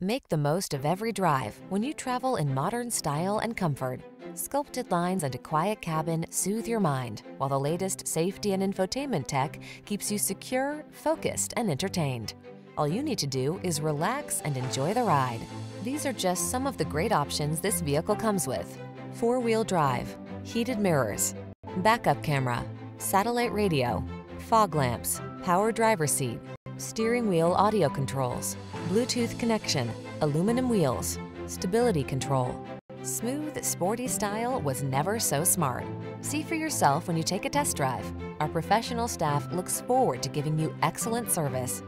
Make the most of every drive when you travel in modern style and comfort. Sculpted lines and a quiet cabin soothe your mind, while the latest safety and infotainment tech keeps you secure, focused, and entertained. All you need to do is relax and enjoy the ride. These are just some of the great options this vehicle comes with. Four-wheel drive, heated mirrors, backup camera, satellite radio, fog lamps, power driver seat, steering wheel audio controls, Bluetooth connection, aluminum wheels, stability control. Smooth, sporty style was never so smart. See for yourself when you take a test drive. Our professional staff looks forward to giving you excellent service.